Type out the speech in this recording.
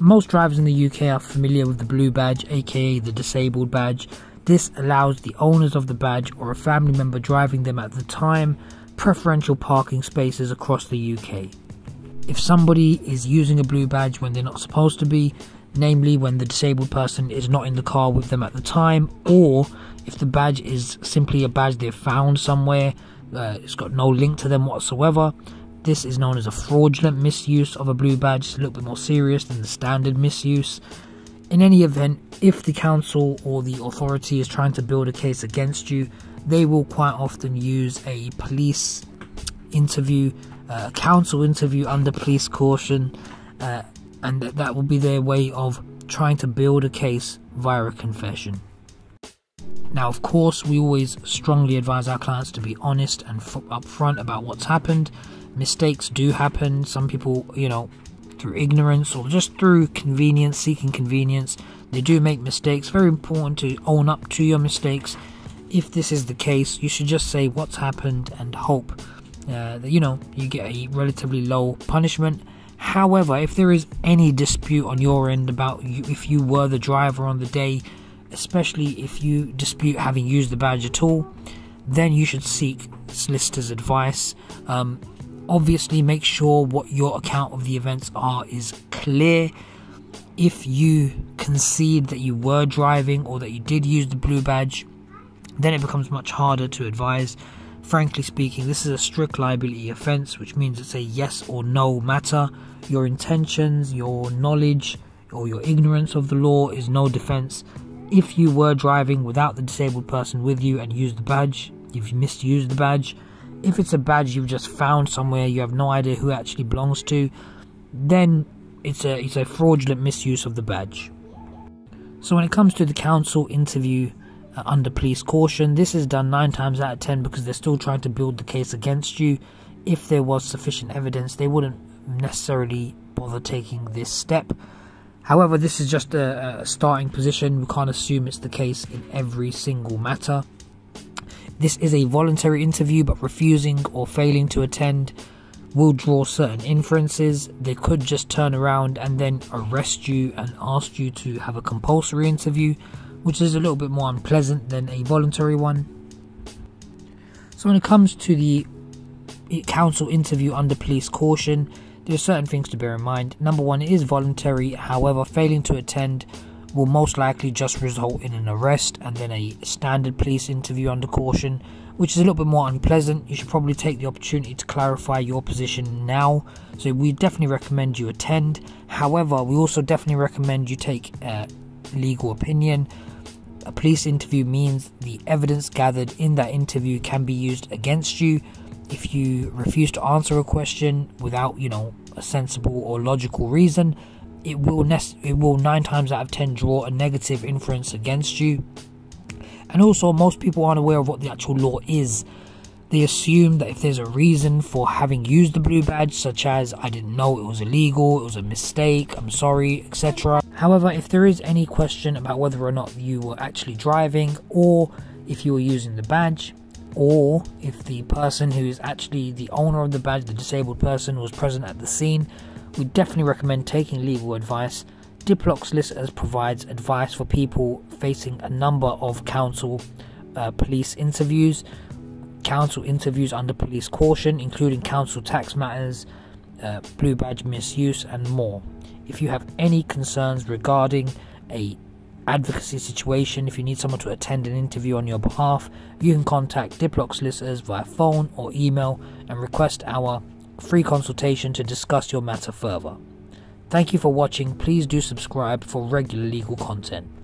Most drivers in the UK are familiar with the blue badge, aka the disabled badge. This allows the owners of the badge or a family member driving them at the time preferential parking spaces across the UK. If somebody is using a blue badge when they're not supposed to be, namely when the disabled person is not in the car with them at the time, or if the badge is simply a badge they've found somewhere, uh, it's got no link to them whatsoever, this is known as a fraudulent misuse of a blue badge, it's a little bit more serious than the standard misuse. In any event, if the council or the authority is trying to build a case against you, they will quite often use a police interview, uh, council interview under police caution, uh, and that will be their way of trying to build a case via a confession. Now, of course, we always strongly advise our clients to be honest and upfront about what's happened. Mistakes do happen. Some people, you know, through ignorance or just through convenience, seeking convenience, they do make mistakes. Very important to own up to your mistakes. If this is the case, you should just say what's happened and hope uh, that you know you get a relatively low punishment. However, if there is any dispute on your end about you, if you were the driver on the day, especially if you dispute having used the badge at all, then you should seek solicitor's advice. Um, obviously, make sure what your account of the events are is clear. If you concede that you were driving or that you did use the blue badge, then it becomes much harder to advise. Frankly speaking, this is a strict liability offence, which means it's a yes or no matter. Your intentions, your knowledge, or your ignorance of the law is no defence. If you were driving without the disabled person with you and used the badge, if you misused the badge, if it's a badge you've just found somewhere, you have no idea who actually belongs to, then it's a it's a fraudulent misuse of the badge. So when it comes to the council interview uh, under police caution, this is done 9 times out of 10 because they're still trying to build the case against you. If there was sufficient evidence, they wouldn't necessarily bother taking this step. However, this is just a, a starting position. We can't assume it's the case in every single matter. This is a voluntary interview, but refusing or failing to attend will draw certain inferences. They could just turn around and then arrest you and ask you to have a compulsory interview, which is a little bit more unpleasant than a voluntary one. So, when it comes to the council interview under police caution, there are certain things to bear in mind. Number one, it is voluntary, however, failing to attend will most likely just result in an arrest and then a standard police interview under caution, which is a little bit more unpleasant. You should probably take the opportunity to clarify your position now. So, we definitely recommend you attend. However, we also definitely recommend you take a legal opinion. A police interview means the evidence gathered in that interview can be used against you if you refuse to answer a question without, you know, a sensible or logical reason, it will nest it will nine times out of ten draw a negative inference against you. And also, most people aren't aware of what the actual law is. They assume that if there's a reason for having used the blue badge, such as I didn't know it was illegal, it was a mistake, I'm sorry, etc. However, if there is any question about whether or not you were actually driving, or if you were using the badge, or if the person who is actually the owner of the badge, the disabled person, was present at the scene, we definitely recommend taking legal advice. Diplock Solicitors provides advice for people facing a number of council uh, police interviews, council interviews under police caution, including council tax matters, uh, blue badge misuse, and more. If you have any concerns regarding a advocacy situation, if you need someone to attend an interview on your behalf, you can contact Diplock Solicitors via phone or email and request our free consultation to discuss your matter further. Thank you for watching. Please do subscribe for regular legal content.